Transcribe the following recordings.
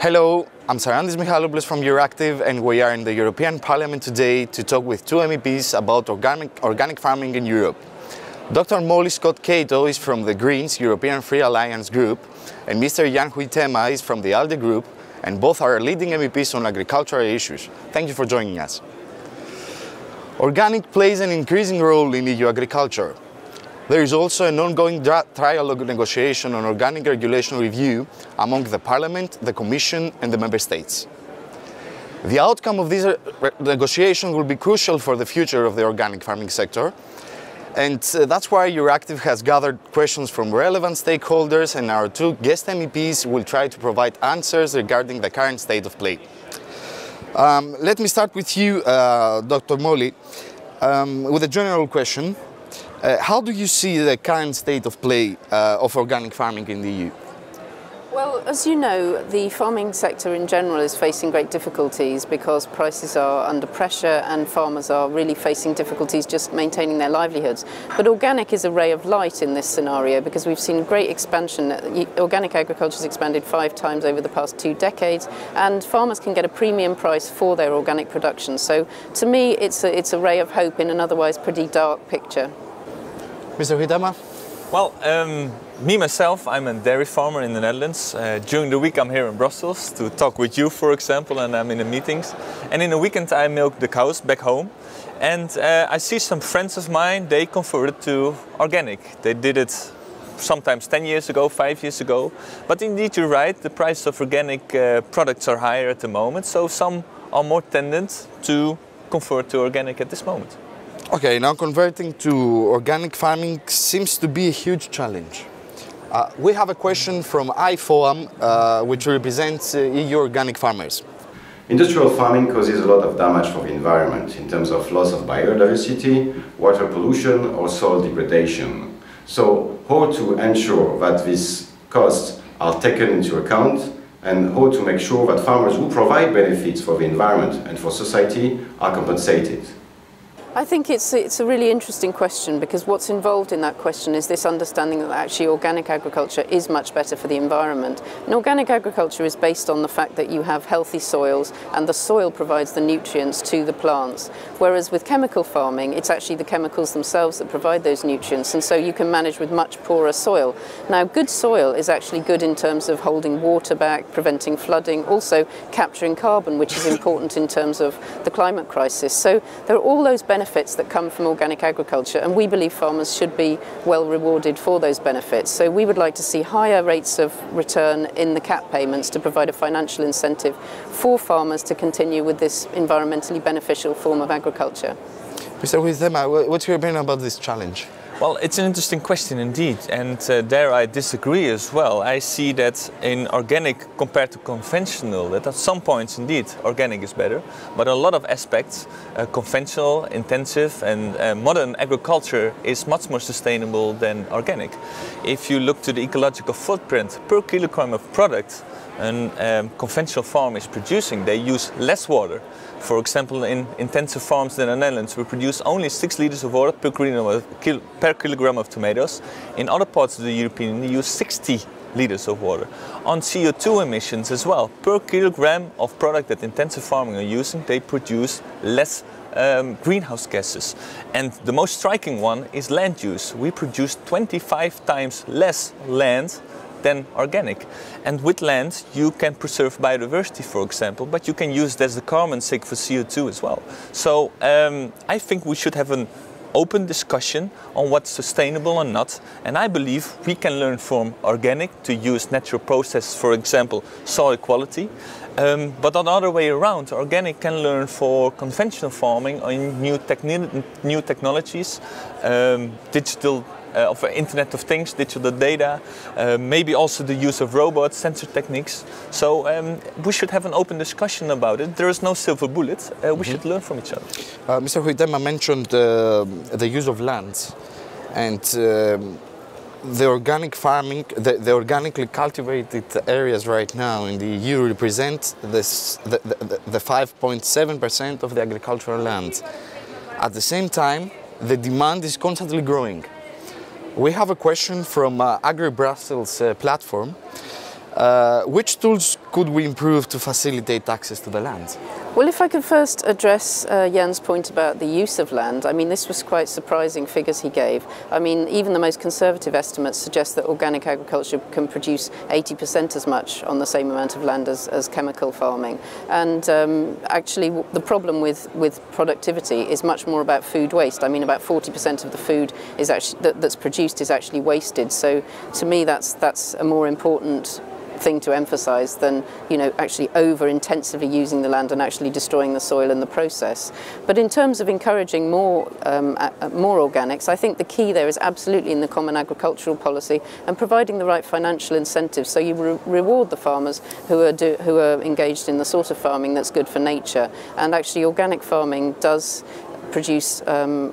Hello, I'm Sarantis Michalopoulos from Euractiv and we are in the European Parliament today to talk with two MEPs about organic, organic farming in Europe. Dr. Molly Scott Cato is from the Greens European Free Alliance Group and Mr. Jan Huitema is from the ALDE Group and both are leading MEPs on agricultural issues. Thank you for joining us. Organic plays an increasing role in EU agriculture. There is also an ongoing trialogue negotiation on organic regulation review among the Parliament, the Commission and the Member States. The outcome of this negotiation will be crucial for the future of the organic farming sector and uh, that's why Euractiv has gathered questions from relevant stakeholders and our two guest MEPs will try to provide answers regarding the current state of play. Um, let me start with you, uh, Dr. Molly, um, with a general question. Uh, how do you see the current state of play uh, of organic farming in the EU? Well, as you know, the farming sector in general is facing great difficulties because prices are under pressure and farmers are really facing difficulties just maintaining their livelihoods. But organic is a ray of light in this scenario because we've seen great expansion. Organic agriculture has expanded five times over the past two decades and farmers can get a premium price for their organic production. So to me, it's a, it's a ray of hope in an otherwise pretty dark picture. Mr. Huitema? Well, um, me myself, I'm a dairy farmer in the Netherlands. Uh, during the week I'm here in Brussels to talk with you, for example, and I'm in the meetings. And in the weekend I milk the cows back home. And uh, I see some friends of mine, they converted to organic. They did it sometimes 10 years ago, 5 years ago. But indeed you're right, the price of organic uh, products are higher at the moment. So some are more tendent to convert to organic at this moment. Okay, now converting to organic farming seems to be a huge challenge. Uh, we have a question from IFOAM, uh, which represents uh, EU organic farmers. Industrial farming causes a lot of damage for the environment in terms of loss of biodiversity, water pollution or soil degradation. So how to ensure that these costs are taken into account and how to make sure that farmers who provide benefits for the environment and for society are compensated? I think it's, it's a really interesting question because what's involved in that question is this understanding that actually organic agriculture is much better for the environment. And organic agriculture is based on the fact that you have healthy soils and the soil provides the nutrients to the plants. Whereas with chemical farming, it's actually the chemicals themselves that provide those nutrients and so you can manage with much poorer soil. Now good soil is actually good in terms of holding water back, preventing flooding, also capturing carbon which is important in terms of the climate crisis. So there are all those benefits benefits that come from organic agriculture and we believe farmers should be well rewarded for those benefits. So we would like to see higher rates of return in the cap payments to provide a financial incentive for farmers to continue with this environmentally beneficial form of agriculture. Mr. Huitema, uh, what's your opinion about this challenge? Well, it's an interesting question indeed, and uh, there I disagree as well. I see that in organic compared to conventional, that at some points indeed organic is better, but a lot of aspects, uh, conventional, intensive, and uh, modern agriculture is much more sustainable than organic. If you look to the ecological footprint per kilogram of product, an um, conventional farm is producing, they use less water. For example, in intensive farms in the Netherlands, we produce only 6 liters of water per kilogram, of tomatoes. In other parts of the European Union, use 60 liters of water. On CO2 emissions as well, per kilogram of product that intensive farming are using, they produce less um, greenhouse gases. And the most striking one is land use. We produce 25 times less land than organic. And with land, you can preserve biodiversity, for example, but you can use it as a carbon sink for CO2 as well. So um, I think we should have an open discussion on what's sustainable or not. And I believe we can learn from organic to use natural processes, for example, soil quality. Um, but on the other way around, organic can learn for conventional farming on new, techni new technologies, um, digital uh, of Internet of Things, digital data, uh, maybe also the use of robots, sensor techniques. So um, we should have an open discussion about it. There is no silver bullet. Uh, we mm -hmm. should learn from each other. Uh, Mr. Huitema mentioned uh, the use of land and um, the organic farming, the, the, organically cultivated areas right now in the EU represent this, the, the, the 5.7% of the agricultural land. At the same time, the demand is constantly growing. We have a question from uh, Agri Brussels uh, platform Uh, which tools could we improve to facilitate access to the land? Well, if I could first address uh, Jan's point about the use of land, I mean, this was quite surprising figures he gave. I mean, even the most conservative estimates suggest that organic agriculture can produce 80% as much on the same amount of land as, as chemical farming. And um, actually, the problem with, with productivity is much more about food waste. I mean, about 40% of the food is actually, that, that's produced is actually wasted. So to me, that's, that's a more important thing to emphasize than you know actually over intensively using the land and actually destroying the soil in the process. But in terms of encouraging more um, more organics, I think the key there is absolutely in the common agricultural policy and providing the right financial incentives. So you re reward the farmers who are do, who are engaged in the sort of farming that's good for nature. And actually, organic farming does produce um,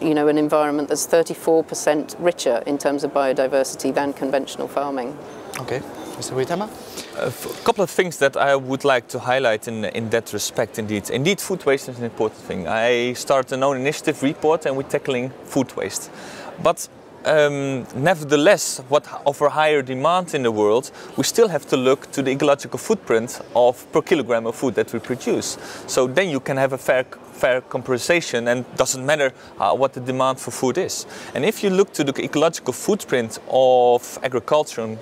you know, an environment that's 34% richer in terms of biodiversity than conventional farming. Okay. Mr. Huitema? A couple of things that I would like to highlight in, in that respect indeed. Indeed, food waste is an important thing. I started an own initiative report and we're tackling food waste. But um, nevertheless, what of a higher demand in the world, we still have to look to the ecological footprint of per kilogram of food that we produce. So then you can have a fair fair compensation and doesn't matter uh, what the demand for food is. And if you look to the ecological footprint of agriculture,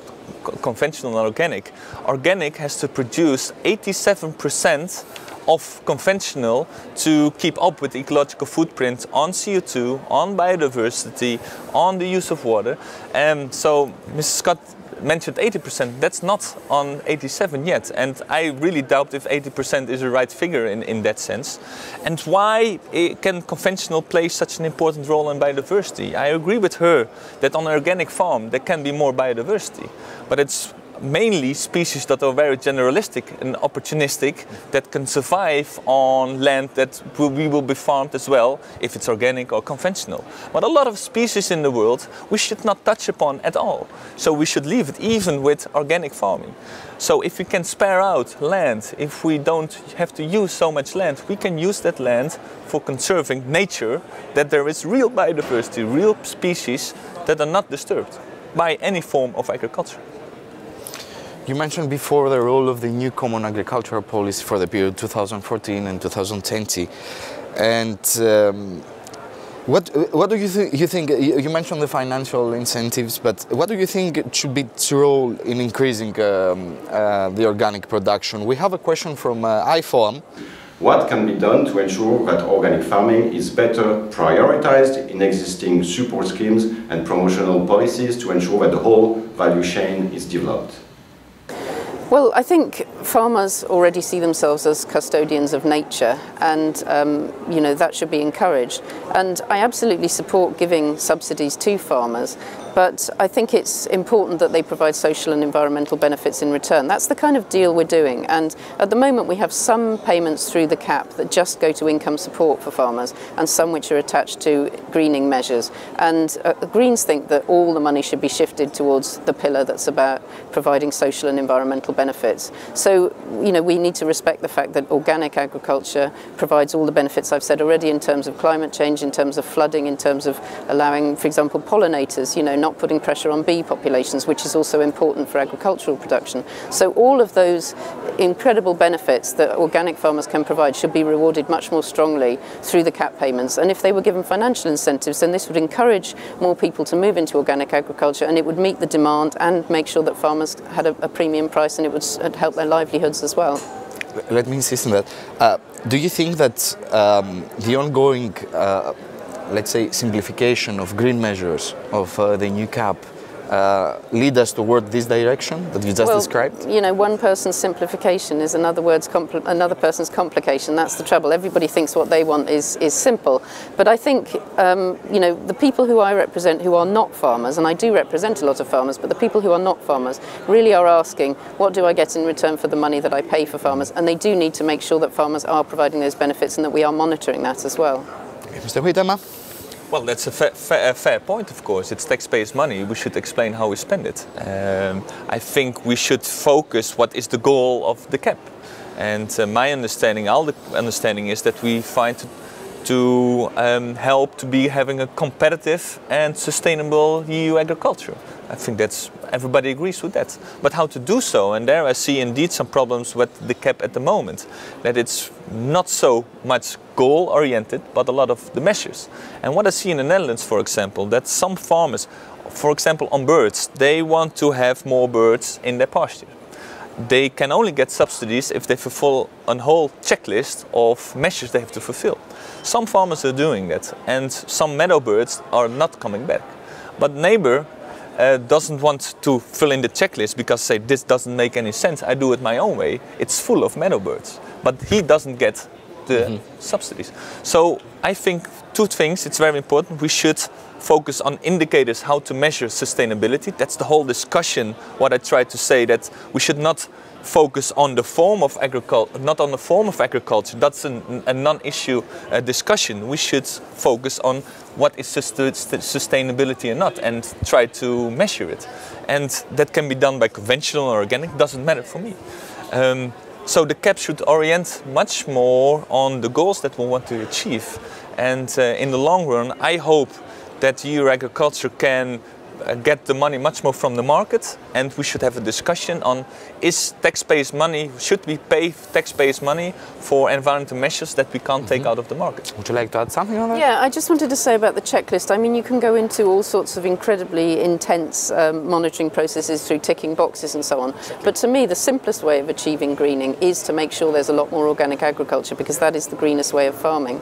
conventional and organic, organic has to produce 87% of conventional to keep up with ecological footprint on CO2, on biodiversity, on the use of water. And so Mrs. Scott mentioned 80%, that's not on 87 yet. And I really doubt if 80% is the right figure in, in that sense. And why eh, can conventional play such an important role in biodiversity? I agree with her that on an organic farm there can be more biodiversity, but it's mainly species that are very generalistic and opportunistic that can survive on land that will, we will be farmed as well if it's organic or conventional. But a lot of species in the world we should not touch upon at all. So we should leave it even with organic farming. So if we can spare out land, if we don't have to use so much land, we can use that land for conserving nature, that there is real biodiversity, real species that are not disturbed by any form of agriculture. You mentioned before the role of the new Common Agricultural Policy for the period 2014 and 2020. And um, what, what do you, th you think? You mentioned the financial incentives, but what do you think should be its role in increasing um, uh, the organic production? We have a question from uh. What can be done to ensure that organic farming is better prioritized in existing support schemes and promotional policies to ensure that the whole value chain is developed? Well, I think farmers already see themselves as custodians of nature, and um, you know that should be encouraged. And I absolutely support giving subsidies to farmers, but I think it's important that they provide social and environmental benefits in return. That's the kind of deal we're doing. And at the moment, we have some payments through the CAP that just go to income support for farmers, and some which are attached to greening measures. And uh, Greens think that all the money should be shifted towards the pillar that's about providing social and environmental benefits. So, you know, we need to respect the fact that organic agriculture provides all the benefits I've said already in terms of climate change, in terms of flooding, in terms of allowing, for example, pollinators, you know, not putting pressure on bee populations, which is also important for agricultural production. So all of those incredible benefits that organic farmers can provide should be rewarded much more strongly through the CAP payments. And if they were given financial incentives, then this would encourage more people to move into organic agriculture and it would meet the demand and make sure that farmers had a, a premium price and it would help their livelihoods as well. Let me insist on that. Uh, do you think that um, the ongoing uh, let's say, simplification of green measures of uh, the new CAP uh, lead us toward this direction that you just well, described? You know, one person's simplification is another word's another person's complication. That's the trouble. Everybody thinks what they want is is simple, but I think um, you know the people who I represent who are not farmers, and I do represent a lot of farmers, but the people who are not farmers really are asking, what do I get in return for the money that I pay for farmers? And they do need to make sure that farmers are providing those benefits and that we are monitoring that as well. Mr. Huitema? Well, that's a fair, fair, fair, point, of course. It's taxpayers' money. We should explain how we spend it. Um, I think we should focus what is the goal of the cap. And uh, my understanding, all the understanding is that we find to, um, help to be having a competitive and sustainable EU agriculture. I think that's Everybody agrees with that. But how to do so? And there I see indeed some problems with the CAP at the moment. That it's not so much goal oriented, but a lot of the measures. And what I see in the Netherlands, for example, that some farmers, for example, on birds, they want to have more birds in their pasture. They can only get subsidies if they fulfill a whole checklist of measures they have to fulfill. Some farmers are doing that, and some meadow birds are not coming back. But neighbor uh, doesn't want to fill in the checklist because say this doesn't make any sense. I do it my own way. It's full of meadow birds, but he doesn't get the mm -hmm. subsidies. So I think two things. It's very important. We should focus on indicators how to measure sustainability. That's the whole discussion. What I try to say that we should not focus on the form of agriculture, not on the form of agriculture. That's an, a non-issue uh, discussion. We should focus on what is sustainability or not and try to measure it. And that can be done by conventional or organic, doesn't matter for me. Um, so the CAP should orient much more on the goals that we want to achieve. And uh, in the long run, I hope that EU agriculture can uh, get the money much more from the market and we should have a discussion on is taxpayers money, should we pay taxpayers money for environmental measures that we can't mm -hmm. take mm-hmm. out of the market? Would you like to add something on that? Yeah, I just wanted to say about the checklist. I mean, you can go into all sorts of incredibly intense um, monitoring processes through ticking boxes and so on. Exactly. But to me, the simplest way of achieving greening is to make sure there's a lot more organic agriculture because that is the greenest way of farming.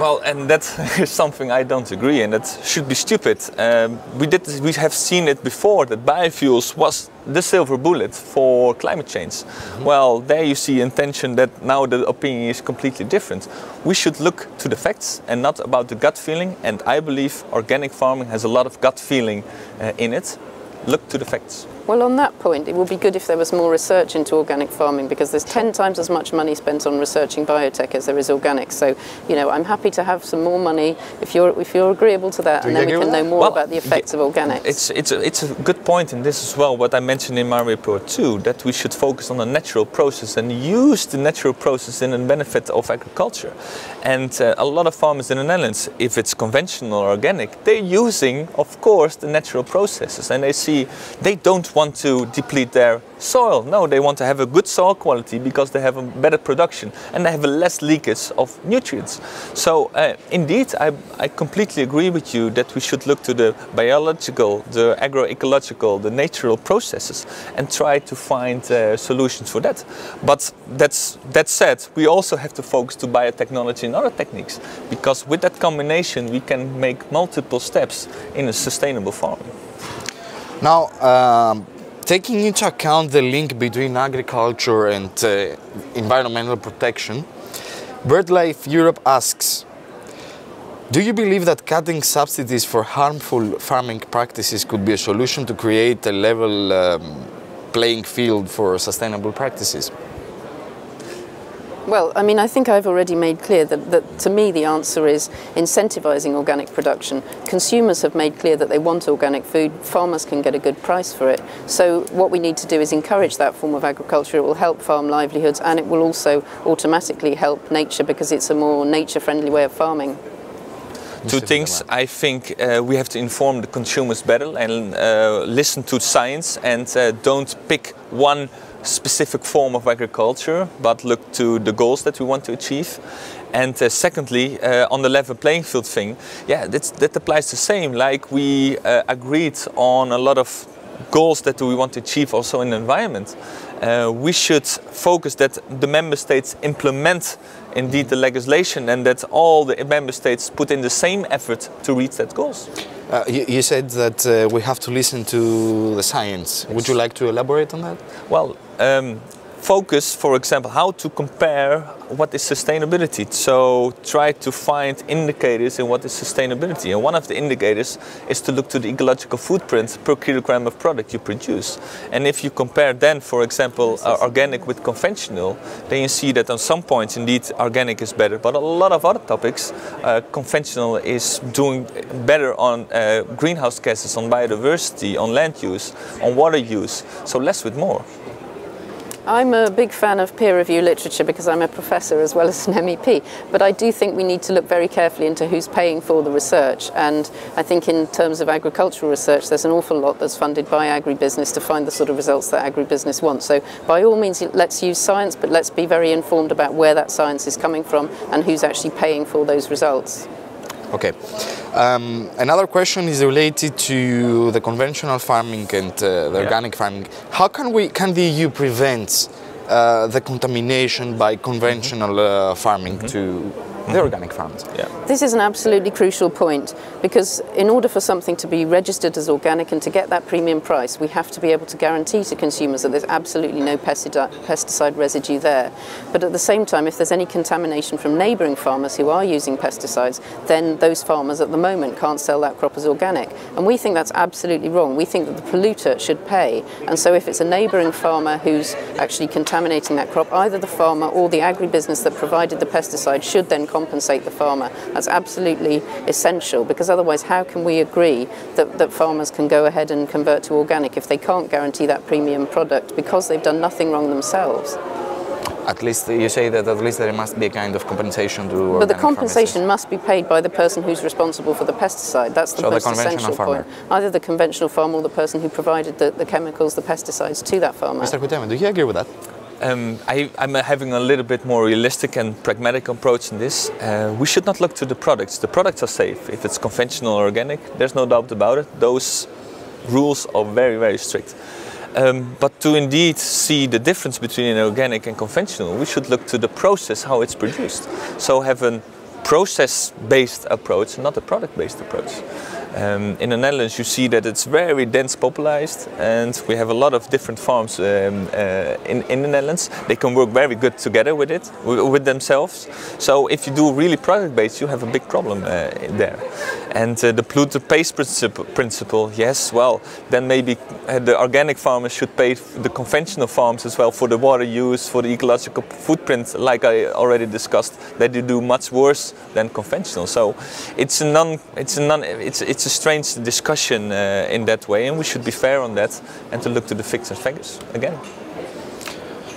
Well, and that is something I don't agree, and that should be stupid. Um, we did, we have seen it before that biofuels was the silver bullet for climate change. Mm -hmm. Well, there you see intention that now the opinion is completely different. We should look to the facts and not about the gut feeling. And I believe organic farming has a lot of gut feeling uh, in it. Look to the facts. Well, on that point, it would be good if there was more research into organic farming because there's 10 times as much money spent on researching biotech as there is organic. So, you know, I'm happy to have some more money if you're if you're agreeable to that, Do and then we can know more well, about the effects of organics. It's it's a, it's a good point in this as well. What I mentioned in my report too, that we should focus on the natural process and use the natural process in the benefit of agriculture. And uh, a lot of farmers in the Netherlands, if it's conventional or organic, they're using, of course, the natural processes, and they see they don't want to deplete their soil. No, they want to have a good soil quality because they have a better production and they have a less leakage of nutrients. So uh, indeed, I, I completely agree with you that we should look to the biological, the agroecological, the natural processes and try to find uh, solutions for that. But that's, that said, we also have to focus to biotechnology and other techniques because with that combination we can make multiple steps in a sustainable farming. Now, um, taking into account the link between agriculture and uh, environmental protection, BirdLife Europe asks, do you believe that cutting subsidies for harmful farming practices could be a solution to create a level um, playing field for sustainable practices? Well, I mean, I think I've already made clear that, that to me the answer is incentivising organic production. Consumers have made clear that they want organic food, farmers can get a good price for it. So what we need to do is encourage that form of agriculture. It will help farm livelihoods and it will also automatically help nature because it's a more nature-friendly way of farming. Two things. I think uh, we have to inform the consumers better and uh, listen to science and uh, don't pick one specific form of agriculture, but look to the goals that we want to achieve. And uh, secondly, uh, on the level playing field thing, yeah, that applies the same. Like we uh, agreed on a lot of goals that we want to achieve also in the environment. Uh, we should focus that the member states implement indeed the legislation and that all the member states put in the same effort to reach that goals. Uh, you, you, said that uh, we have to listen to the science. Would you like to elaborate on that? Well, um, focus, for example, how to compare what is sustainability. So try to find indicators in what is sustainability. And one of the indicators is to look to the ecological footprint per kilogram of product you produce. And if you compare then, for example, uh, organic with conventional, then you see that on some points indeed organic is better. But a lot of other topics, uh, conventional is doing better on uh, greenhouse gases, on biodiversity, on land use, on water use. So less with more. I'm a big fan of peer review literature because I'm a professor as well as an MEP, but I do think we need to look very carefully into who's paying for the research. And I think in terms of agricultural research, there's an awful lot that's funded by agribusiness to find the sort of results that agribusiness wants. So by all means, let's use science, but let's be very informed about where that science is coming from and who's actually paying for those results. Okay. Um, another question is related to the conventional farming and uh, the yeah. organic farming. How can we can the EU prevent uh, the contamination by conventional mm -hmm. uh, farming mm -hmm. to Mm-hmm. the organic farms. Yeah. This is an absolutely crucial point because in order for something to be registered as organic and to get that premium price, we have to be able to guarantee to consumers that there's absolutely no pesticide residue there. But at the same time, if there's any contamination from neighbouring farmers who are using pesticides, then those farmers at the moment can't sell that crop as organic. And we think that's absolutely wrong. We think that the polluter should pay. And so if it's a neighbouring farmer who's actually contaminating that crop, either the farmer or the agribusiness that provided the pesticide should then compensate the farmer. That's absolutely essential because otherwise how can we agree that, that farmers can go ahead and convert to organic if they can't guarantee that premium product because they've done nothing wrong themselves? At least you say that at least there must be a kind of compensation to. But the compensation must be paid by the person who's responsible for the pesticide. That's the so most the essential farmer. point. Either the conventional farmer or the person who provided the, the chemicals, the pesticides to that farmer. Mr. Huitema, do you agree with that? Um, I, am having a little bit more realistic and pragmatic approach in this. Uh, we should not look to the products. The products are safe. If it's conventional or organic, there's no doubt about it. Those rules are very, very strict. Um, but to indeed see the difference between an organic and conventional, we should look to the process, how it's produced. So have a process-based approach, not a product-based approach. Um, in the Netherlands, you see that it's very dense populated, and we have a lot of different farms um, uh, in, in the Netherlands. They can work very good together with it, with themselves. So if you do really product-based, you have a big problem uh, there. And uh, the polluter pays principle, principle, yes, well, then maybe uh, the organic farmers should pay the conventional farms as well for the water use, for the ecological footprint, like I already discussed, that they do much worse than conventional. So it's a non, it's a non, it's it's it's a strange discussion uh, in that way, and we should be fair on that and to look to the ficts and figures again.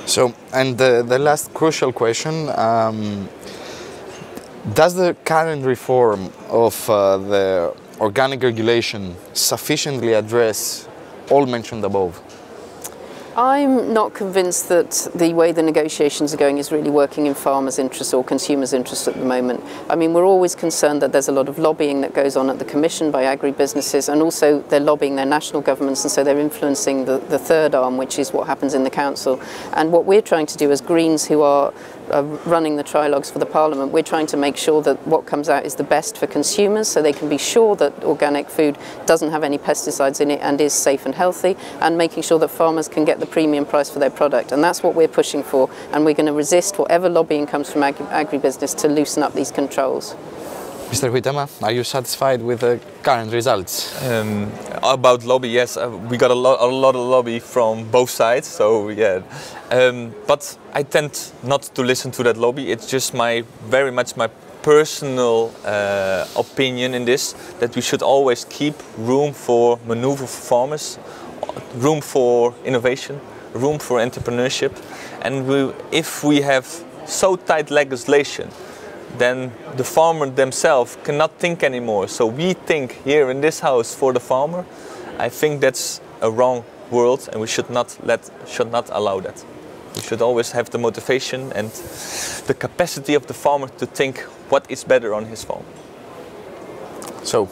So, and the, the last crucial question um, does the current reform of uh, the organic regulation sufficiently address all mentioned above? I'm not convinced that the way the negotiations are going is really working in farmers' interests or consumers' interests at the moment. I mean, we're always concerned that there's a lot of lobbying that goes on at the Commission by agribusinesses, and also they're lobbying their national governments, and so they're influencing the, the third arm, which is what happens in the Council. And what we're trying to do as Greens, who are uh, running the trilogues for the Parliament, we're trying to make sure that what comes out is the best for consumers so they can be sure that organic food doesn't have any pesticides in it and is safe and healthy, and making sure that farmers can get the premium price for their product. And that's what we're pushing for, and we're going to resist whatever lobbying comes from agri agribusiness to loosen up these controls. Mr. Huitema, are you satisfied with the current results? Um, about lobby, yes, uh, we got a, lo a, lot of lobby from both sides, so yeah. Um, but I tend not to listen to that lobby. It's just my very much my personal uh, opinion in this that we should always keep room for maneuver for farmers, room for innovation, room for entrepreneurship, and we, if we have so tight legislation then the farmer themselves cannot think anymore. So we think here in this house for the farmer. I think that's a wrong world and we should not let should not allow that. We should always have the motivation and the capacity of the farmer to think what is better on his farm. So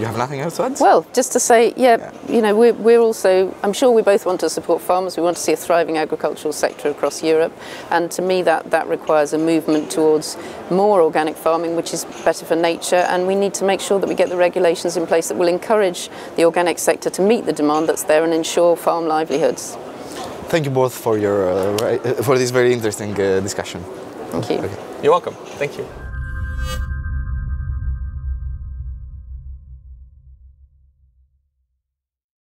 you have nothing else to add? Well, just to say, yeah, yeah. you know, we're, we're, also, I'm sure we both want to support farmers. We want to see a thriving agricultural sector across Europe. And to me, that, that requires a movement towards more organic farming, which is better for nature. And we need to make sure that we get the regulations in place that will encourage the organic sector to meet the demand that's there and ensure farm livelihoods. Thank you both for, your, uh, for this very interesting uh, discussion. Thank you. Okay. You're welcome. Thank you.